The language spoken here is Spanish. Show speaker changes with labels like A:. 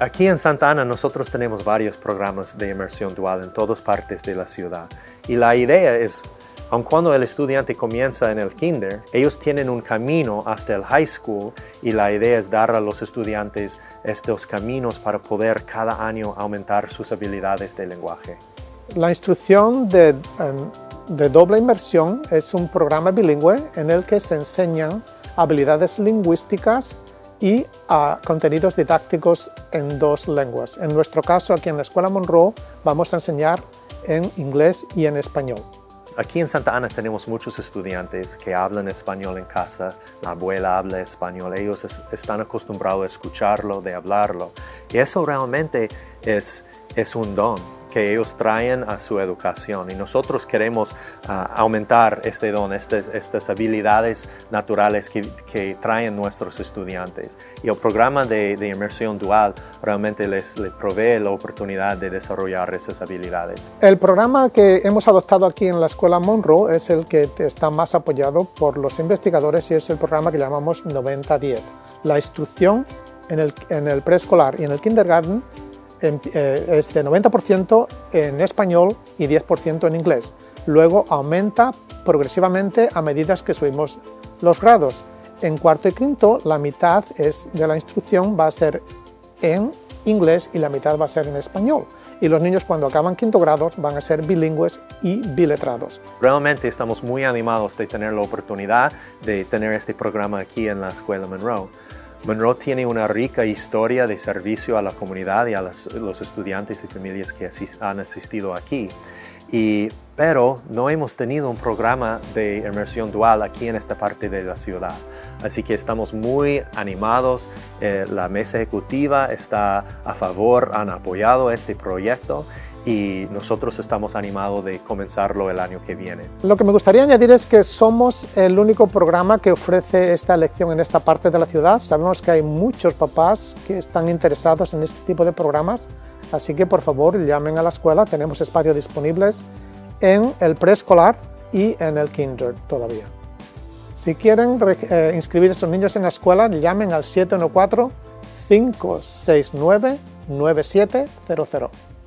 A: Aquí en Santa Ana nosotros tenemos varios programas de inmersión dual en todas partes de la ciudad y la idea es, aun cuando el estudiante comienza en el kinder, ellos tienen un camino hasta el high school y la idea es dar a los estudiantes estos caminos para poder cada año aumentar sus habilidades de lenguaje.
B: La instrucción de, em, doble inmersión es un programa bilingüe en el que se enseñan habilidades lingüísticas y a contenidos didácticos en dos lenguas. En nuestro caso, aquí en la Escuela Monroe, vamos a enseñar en inglés y en español.
A: Aquí en Santa Ana tenemos muchos estudiantes que hablan español en casa, la abuela habla español, ellos están acostumbrados a escucharlo, de hablarlo. Y eso realmente es, es un don que ellos traen a su educación y nosotros queremos ah, aumentar este don, este, estas habilidades naturales que, que, traen nuestros estudiantes. Y el programa de, de inmersión dual realmente les, les, provee la oportunidad de desarrollar esas habilidades.
B: El programa que hemos adoptado aquí en la Escuela Monroe es el que está más apoyado por los investigadores y es el programa que llamamos 90-10. La instrucción en el, en el preescolar y en el kindergarten eh, es de 90% en español y 10% en inglés. Luego aumenta progresivamente a medida que subimos los grados. En cuarto y quinto, la mitad es de la instrucción va a ser en inglés y la mitad va a ser en español. Y los niños cuando acaban quinto grado van a ser bilingües y biletrados.
A: Realmente estamos muy animados de tener la oportunidad de tener este programa aquí en la Escuela Monroe. Monroe tiene una rica historia de servicio a la comunidad y a los estudiantes y familias que han asistido aquí. Y, pero no hemos tenido un programa de inmersión dual aquí en esta parte de la ciudad. Así que estamos muy animados. Eh, la mesa ejecutiva está a favor, han apoyado este proyecto y nosotros estamos animados de comenzarlo el año que viene.
B: Lo que me gustaría añadir es que somos el único programa que ofrece esta lección en esta parte de la ciudad. Sabemos que hay muchos papás que están interesados en este tipo de programas, así que por favor llamen a la escuela, tenemos espacios disponibles en el preescolar y en el kinder todavía. Si quieren eh, inscribir a sus niños en la escuela, llamen al 714 569 9700.